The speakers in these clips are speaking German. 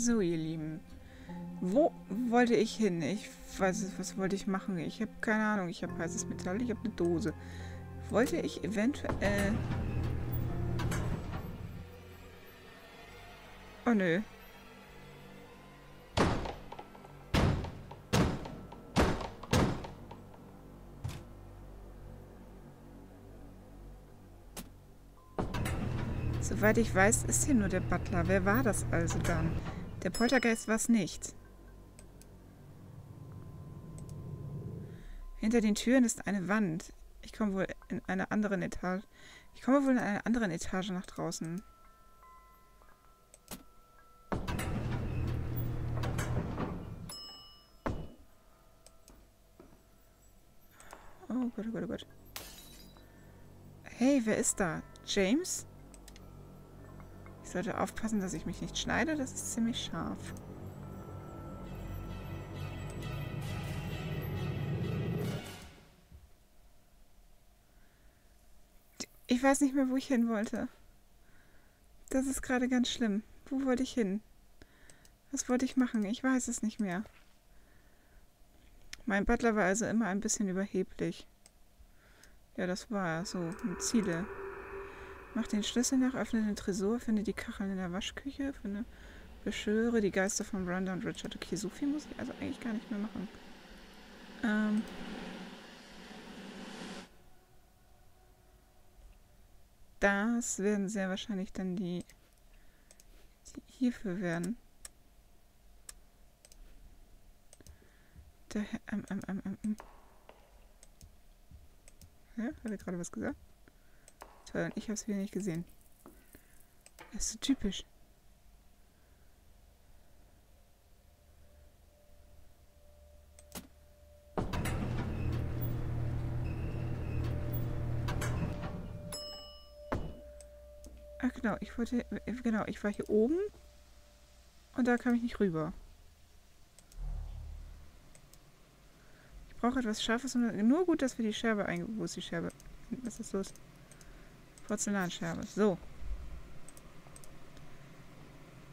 So, ihr Lieben. Wo wollte ich hin? Ich weiß es, was wollte ich machen? Ich habe keine Ahnung. Ich habe heißes Metall, ich habe eine Dose. Wollte ich eventuell... Oh nö. Soweit ich weiß, ist hier nur der Butler. Wer war das also dann? Der Poltergeist war es nicht. Hinter den Türen ist eine Wand. Ich komme wohl in einer anderen Etage. Ich komme wohl in einer anderen Etage nach draußen. Oh Gott, oh Gott, oh Gott. Hey, wer ist da? James? Ich sollte aufpassen, dass ich mich nicht schneide. Das ist ziemlich scharf. Ich weiß nicht mehr, wo ich hin wollte. Das ist gerade ganz schlimm. Wo wollte ich hin? Was wollte ich machen? Ich weiß es nicht mehr. Mein Butler war also immer ein bisschen überheblich. Ja, das war. So, Ziele. Mach den Schlüssel nach, öffne den Tresor, finde die Kacheln in der Waschküche, finde, beschwöre die Geister von Brenda und Richard. Okay, so viel muss ich also eigentlich gar nicht mehr machen. Ähm. Das werden sehr wahrscheinlich dann die, die hierfür werden. Der, ähm, ähm, ähm, ähm. Ja, hat er gerade was gesagt? Toll, ich habe es wieder nicht gesehen. Das ist so typisch. Ach genau, ich wollte, genau, ich war hier oben und da kam ich nicht rüber. Ich brauche etwas Scharfes und nur gut, dass wir die Scherbe eingebaut Wo ist die Scherbe? Was ist los? Porzellanscherbe. So.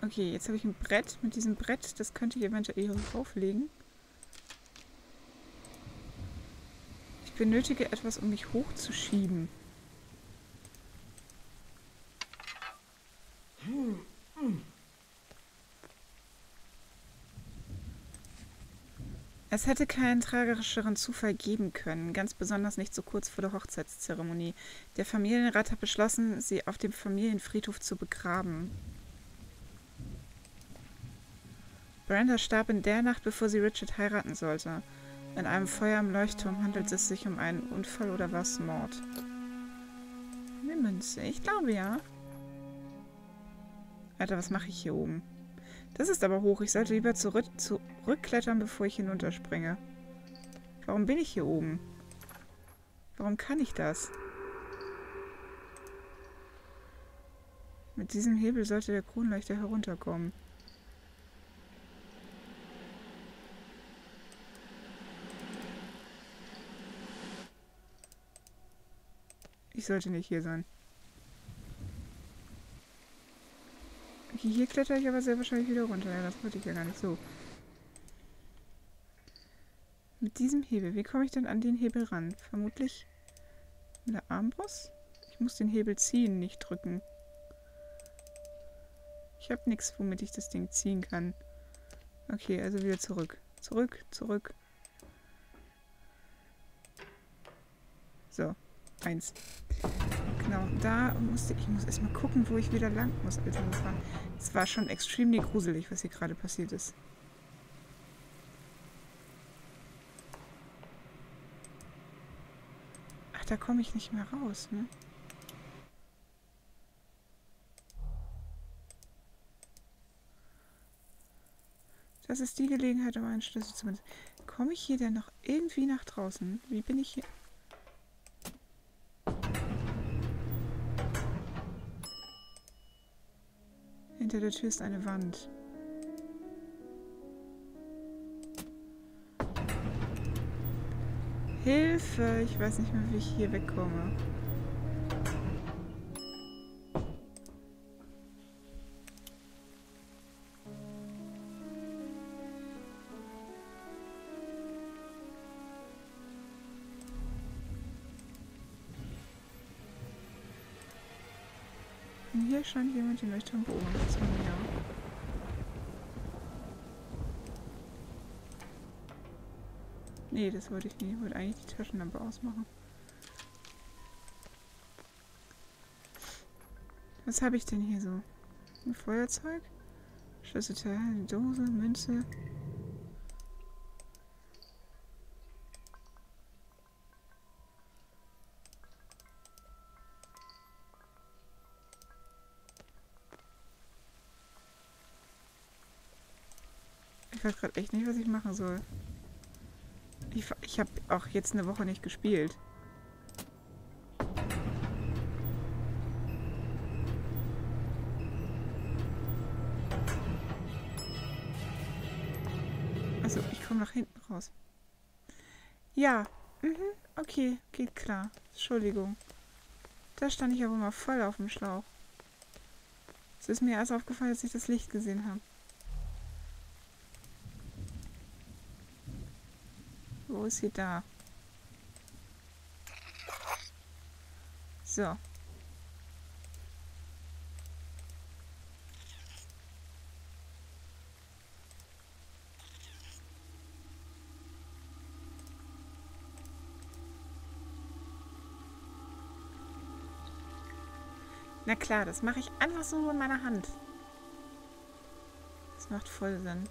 Okay, jetzt habe ich ein Brett. Mit diesem Brett, das könnte ich eventuell hier auflegen. Ich benötige etwas, um mich hochzuschieben. Es hätte keinen tragerischeren Zufall geben können, ganz besonders nicht so kurz vor der Hochzeitszeremonie. Der Familienrat hat beschlossen, sie auf dem Familienfriedhof zu begraben. Brenda starb in der Nacht, bevor sie Richard heiraten sollte. In einem Feuer im Leuchtturm handelt es sich um einen Unfall oder was Mord. Eine Münze, ich glaube ja. Alter, was mache ich hier oben? Das ist aber hoch. Ich sollte lieber zurück, zurückklettern, bevor ich hinunterspringe. Warum bin ich hier oben? Warum kann ich das? Mit diesem Hebel sollte der Kronleuchter herunterkommen. Ich sollte nicht hier sein. Okay, hier kletter ich aber sehr wahrscheinlich wieder runter. Ja, das wollte ich ja gar nicht so. Diesem Hebel. Wie komme ich denn an den Hebel ran? Vermutlich mit der Armbrust? Ich muss den Hebel ziehen, nicht drücken. Ich habe nichts, womit ich das Ding ziehen kann. Okay, also wieder zurück. Zurück, zurück. So, eins. Genau, da musste ich muss erstmal gucken, wo ich wieder lang muss. Das war, war schon extrem gruselig, was hier gerade passiert ist. Ach, da komme ich nicht mehr raus, ne? Das ist die Gelegenheit, um einen Schlüssel zu finden. Komme ich hier denn noch irgendwie nach draußen? Wie bin ich hier? Hinter der Tür ist eine Wand. Hilfe, ich weiß nicht mehr, wie ich hier wegkomme. Hier scheint jemand die Leuchtturm beobachtet zu haben. Nee, das wollte ich nicht. Ich wollte eigentlich die Taschenlampe ausmachen. Was habe ich denn hier so? Ein Feuerzeug? Schlüsselteil, eine Dose, Münze. Ich weiß gerade echt nicht, was ich machen soll. Ich, ich habe auch jetzt eine Woche nicht gespielt. Also, ich komme nach hinten raus. Ja, mhm, okay, geht klar. Entschuldigung. Da stand ich aber mal voll auf dem Schlauch. Es ist mir erst aufgefallen, als ich das Licht gesehen habe. Wo ist sie da? So. Na klar, das mache ich einfach so in meiner Hand. Das macht voll Sinn.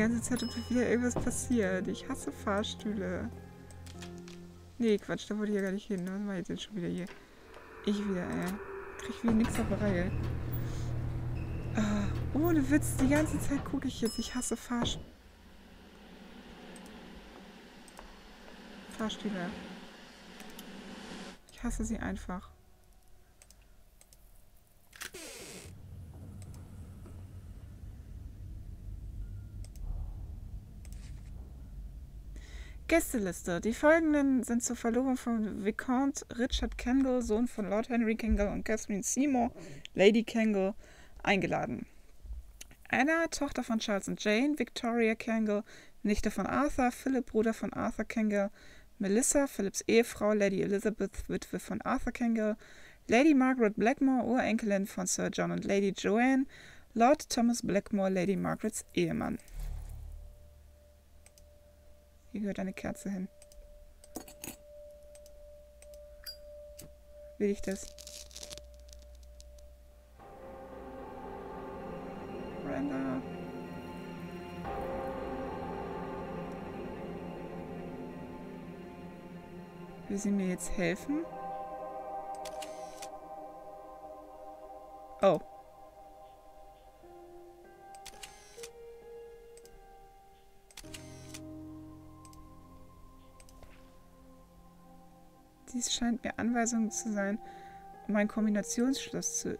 Ganze Zeit, ob wieder irgendwas passiert. Ich hasse Fahrstühle. Nee, Quatsch, da wollte ich ja gar nicht hin. Was war jetzt schon wieder hier? Ich wieder, ey. Krieg wieder nichts auf der Reihe. Ah, ohne Witz, die ganze Zeit gucke ich jetzt. Ich hasse Fahrstühle. Fahrstühle. Ich hasse sie einfach. Gästeliste. Die folgenden sind zur Verlobung von Viscount Richard Kendall, Sohn von Lord Henry Kendall und Catherine Seymour, Lady Kendall, eingeladen. Anna, Tochter von Charles und Jane, Victoria Kendall, Nichte von Arthur, Philip, Bruder von Arthur Kendall, Melissa, Philips Ehefrau, Lady Elizabeth, Witwe von Arthur Kendall, Lady Margaret Blackmore, Urenkelin von Sir John und Lady Joanne, Lord Thomas Blackmore, Lady Margarets Ehemann. Hier gehört eine Kerze hin. Will ich das? Brenda. Will sie mir jetzt helfen? Oh. Dies scheint mir Anweisung zu sein, um ein Kombinationsschloss zu...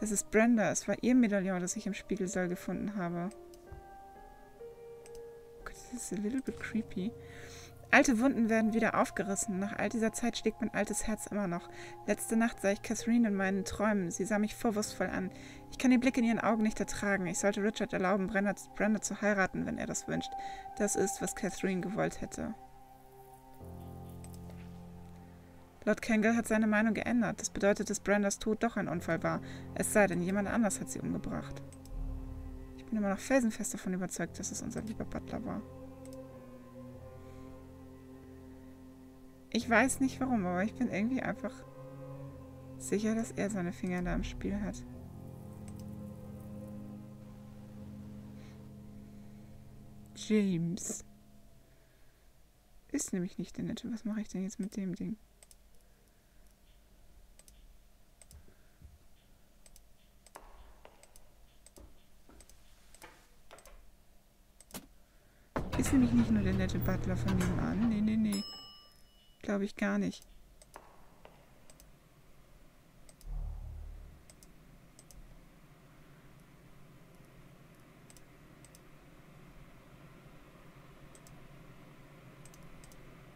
Das ist Brenda. Es war ihr Medaillon, das ich im Spiegelsaal gefunden habe. Oh das ist a little bit creepy. Alte Wunden werden wieder aufgerissen. Nach all dieser Zeit schlägt mein altes Herz immer noch. Letzte Nacht sah ich Catherine in meinen Träumen. Sie sah mich vorwurfsvoll an. Ich kann den Blick in ihren Augen nicht ertragen. Ich sollte Richard erlauben, Brenda, Brenda zu heiraten, wenn er das wünscht. Das ist, was Catherine gewollt hätte. Lord Kangel hat seine Meinung geändert. Das bedeutet, dass Brandas Tod doch ein Unfall war. Es sei denn, jemand anders hat sie umgebracht. Ich bin immer noch felsenfest davon überzeugt, dass es unser lieber Butler war. Ich weiß nicht warum, aber ich bin irgendwie einfach sicher, dass er seine Finger da im Spiel hat. James. Ist nämlich nicht der Nette. Was mache ich denn jetzt mit dem Ding? Ist nämlich nicht nur der nette Butler von nebenan. Nee, nee, nee. Glaube ich gar nicht.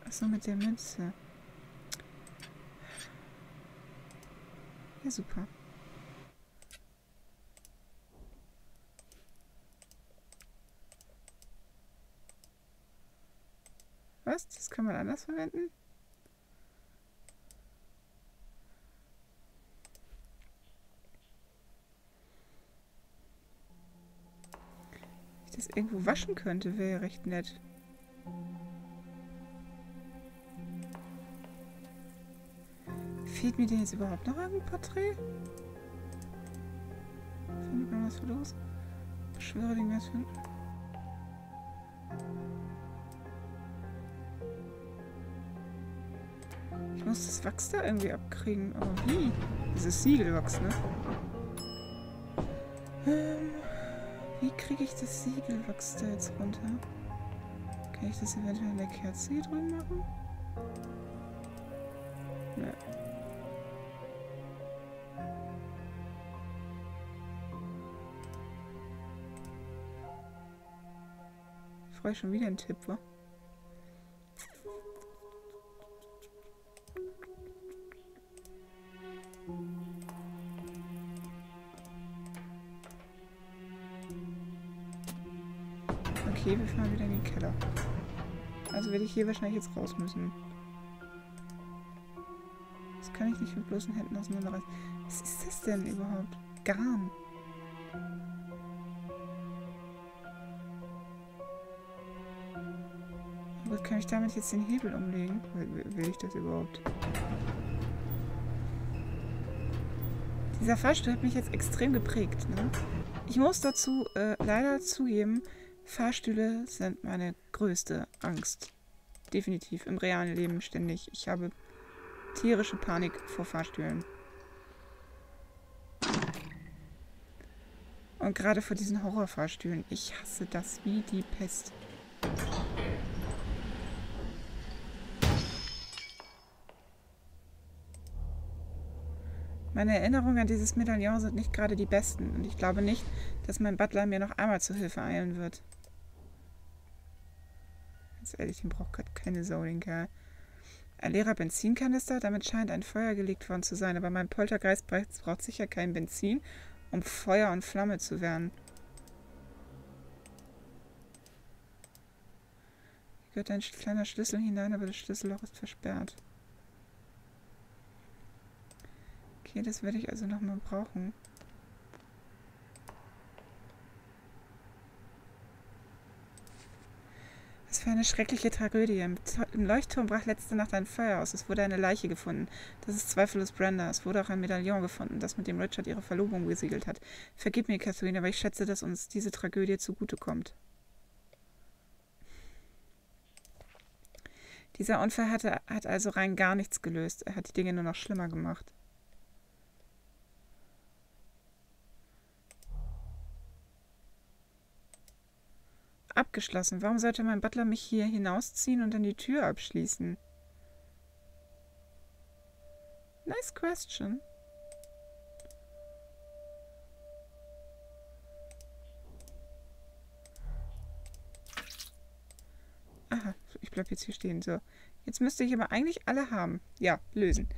Achso, mit der Münze. Ja, super. Was? Das kann man anders verwenden? ich das irgendwo waschen könnte, wäre ja recht nett. Fehlt mir denn jetzt überhaupt noch ein Porträt? Findet man was für los? Beschwöre den Geist Ich muss das Wachs da irgendwie abkriegen. Aber wie? Dieses Siegelwachs, ne? Ähm... Wie kriege ich das Siegelwachs da jetzt runter? Kann ich das eventuell in der Kerze hier drüben machen? Ne. Ich freue schon wieder einen Tipp, wa? Also werde ich hier wahrscheinlich jetzt raus müssen. Das kann ich nicht mit bloßen Händen auseinanderreißen. Was ist das denn überhaupt? Garn. Aber kann ich damit jetzt den Hebel umlegen? Will, ich das überhaupt? Dieser Fahrstuhl hat mich jetzt extrem geprägt. Ne? Ich muss dazu äh, leider zugeben, Fahrstühle sind meine größte Angst. Definitiv im realen Leben ständig. Ich habe tierische Panik vor Fahrstühlen. Und gerade vor diesen Horrorfahrstühlen. Ich hasse das wie die Pest. Meine Erinnerungen an dieses Medaillon sind nicht gerade die besten und ich glaube nicht, dass mein Butler mir noch einmal zu Hilfe eilen wird. Ganz ehrlich, den braucht gerade keine Sau, den Kerl. Ein leerer Benzinkanister, damit scheint ein Feuer gelegt worden zu sein, aber mein Poltergeist braucht sicher kein Benzin, um Feuer und Flamme zu werden. Hier gehört ein kleiner Schlüssel hinein, aber das Schlüsselloch ist versperrt. Okay, das werde ich also nochmal brauchen. Für eine schreckliche Tragödie. Im, Im, Leuchtturm brach letzte Nacht ein Feuer aus. Es wurde eine Leiche gefunden. Das ist zweifellos Brenda. Es wurde auch ein Medaillon gefunden, das mit dem Richard ihre Verlobung besiegelt hat. Vergib mir, Catherine, aber ich schätze, dass uns diese Tragödie zugutekommt. Dieser Unfall hatte, hat also rein gar nichts gelöst. Er hat die Dinge nur noch schlimmer gemacht. Abgeschlossen. Warum sollte mein Butler mich hier hinausziehen und dann die Tür abschließen? Nice question. Aha, ich bleib jetzt hier stehen. So. Jetzt müsste ich aber eigentlich alle haben. Ja, lösen.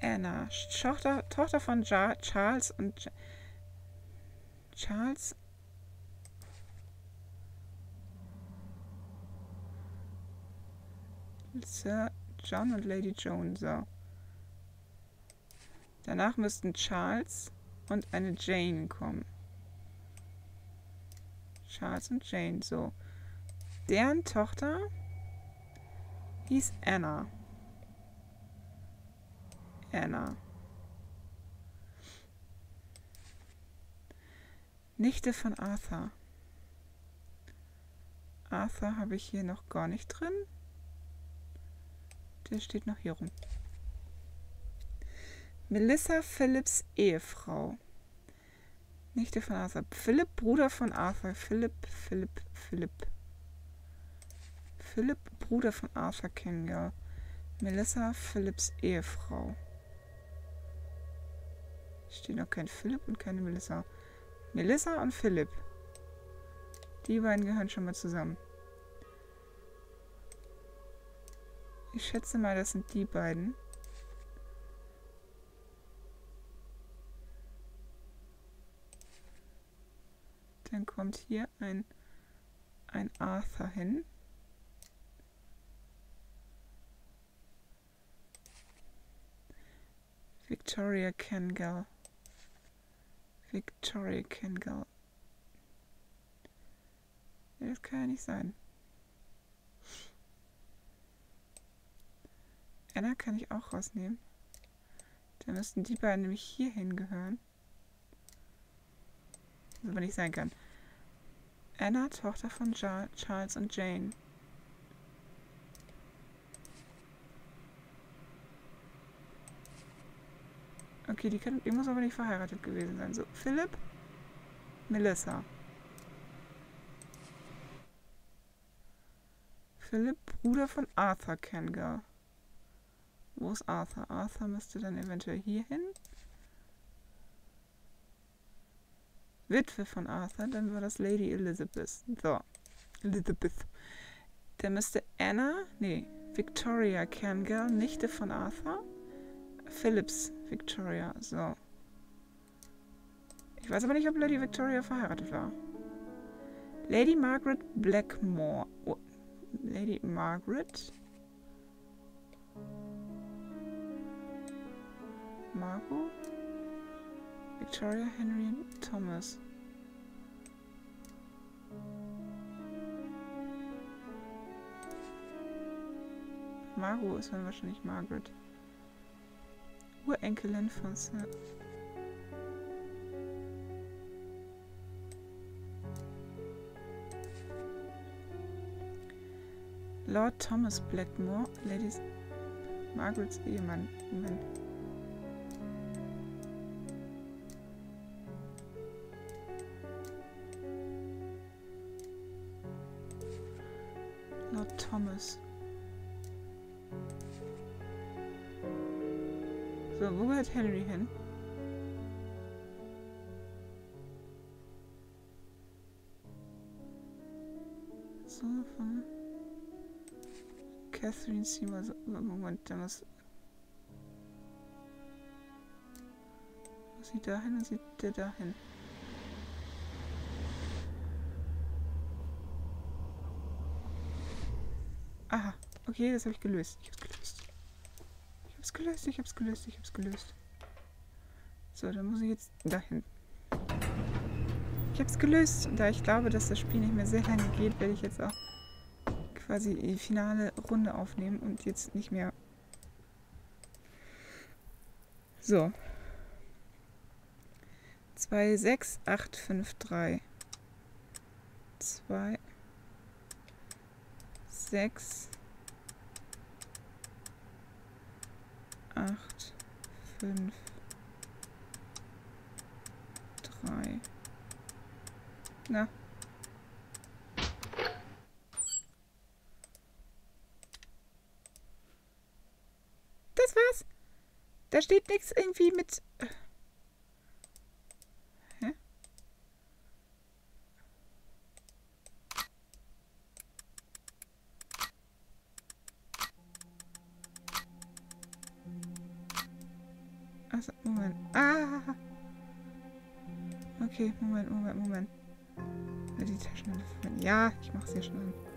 Anna, Tochter, Tochter von ja Charles und Charles Sir John und Lady Joan. So. Danach müssten Charles und eine Jane kommen. Charles und Jane, so. Deren Tochter hieß Anna. Anna. Nichte von Arthur. Arthur habe ich hier noch gar nicht drin. Der steht noch hier rum. Melissa Phillips Ehefrau. Nichte von Arthur. Philipp, Bruder von Arthur. Philipp, Philipp, Philipp. Philipp, Bruder von Arthur ja. Melissa Phillips Ehefrau. Steht noch kein Philipp und keine Melissa. Melissa und Philipp. Die beiden gehören schon mal zusammen. Ich schätze mal, das sind die beiden. Dann kommt hier ein, ein Arthur hin. Victoria Kengel. Victoria Kengel. Das kann ja nicht sein. Anna kann ich auch rausnehmen. Dann müssten die beiden nämlich hier hingehören. Was aber nicht sein kann. Anna, Tochter von Charles und Jane. Okay, die, kann, die muss aber nicht verheiratet gewesen sein. So, Philipp, Melissa. Philipp, Bruder von Arthur Kengar. Wo ist Arthur? Arthur müsste dann eventuell hier hin. Witwe von Arthur, dann war das Lady Elizabeth. So, Elizabeth. Der müsste Anna, nee, Victoria Cairngirl, Nichte von Arthur. Phillips Victoria, so. Ich weiß aber nicht, ob Lady Victoria verheiratet war. Lady Margaret Blackmore. Oh, Lady Margaret? Margot? Victoria Henry Thomas. Margot ist dann wahrscheinlich Margaret. Urenkelin von Sir. Lord Thomas Blackmore, Ladies Margarets Ehemann. Thomas. So, wo gehört Henry hin? So, von Catherine Seymour. Moment, da muss... Muss sie dahin und sie der dahin? Aha, okay, das habe ich gelöst. Ich habe gelöst. Ich habe es gelöst, ich habe es gelöst, ich habe es gelöst. So, dann muss ich jetzt dahin. Ich habe es gelöst. Da ich glaube, dass das Spiel nicht mehr sehr lange geht, werde ich jetzt auch quasi die finale Runde aufnehmen und jetzt nicht mehr. So. 2, 6, 8, 5, 3. 2, 6, 8, 5, 3. Na. Das war's. Da steht nichts irgendwie mit. Äh, hä? Also, Moment. Ah! Okay, Moment, Moment, Moment. Die Taschen. Ja, ich mach's hier schnell. Eins,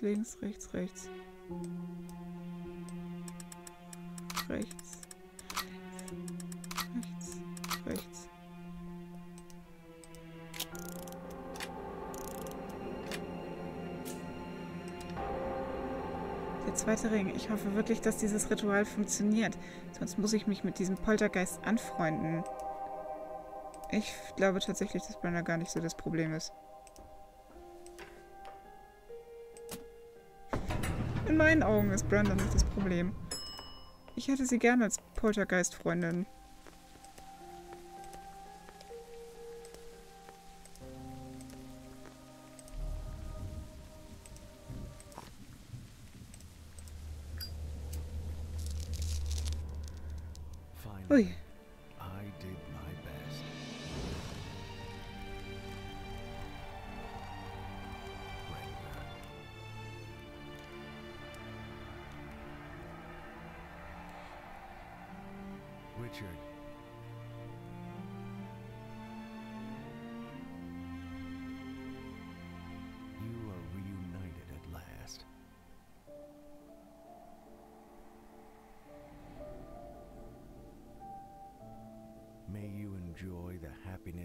Links, rechts, rechts. Rechts. Rechts, rechts. Der zweite Ring. Ich hoffe wirklich, dass dieses Ritual funktioniert. Sonst muss ich mich mit diesem Poltergeist anfreunden. Ich glaube tatsächlich, dass Brenner gar nicht so das Problem ist. In meinen Augen ist Brenda nicht das Problem. Ich hätte sie gerne als Poltergeist-Freundin.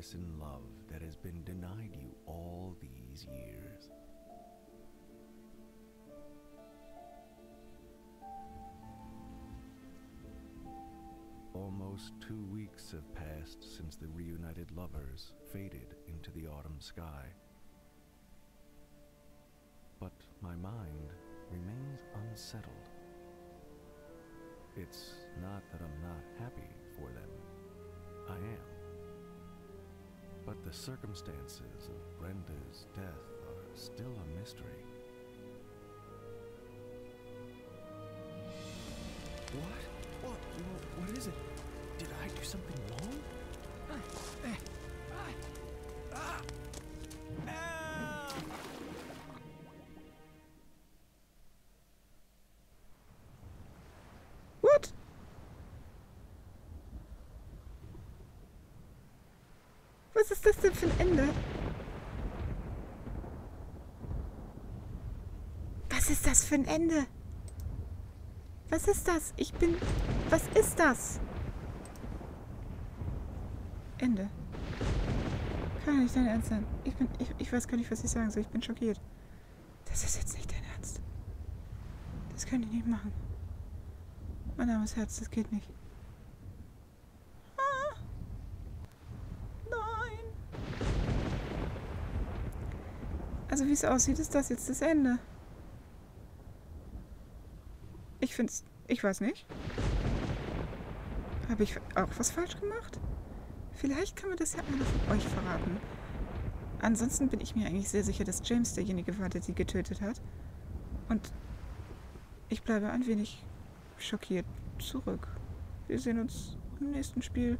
Happiness and love that has been denied you all these years. Almost two weeks have passed since the reunited lovers faded into the autumn sky. But my mind remains unsettled. It's not that I'm not happy for them. I am. But the circumstances of Brenda's death are still a mystery. What? What? What, is it? Did I do something Was ist das denn für ein Ende? Was ist das für ein Ende? Was ist das? Ich bin... Was ist das? Ende. Kann nicht dein Ernst sein. Ich bin... Ich, ich weiß gar nicht, was ich sagen soll. Ich bin schockiert. Das ist jetzt nicht dein Ernst. Das können die nicht machen. Mein armes Herz, das geht nicht. Also wie es aussieht, ist das jetzt das Ende. Ich find's. Ich weiß nicht. Habe ich auch was falsch gemacht? Vielleicht kann mir das ja einer von euch verraten. Ansonsten bin ich mir eigentlich sehr sicher, dass James derjenige war, der sie getötet hat. Und ich bleibe ein wenig schockiert zurück. Wir sehen uns im nächsten Spiel.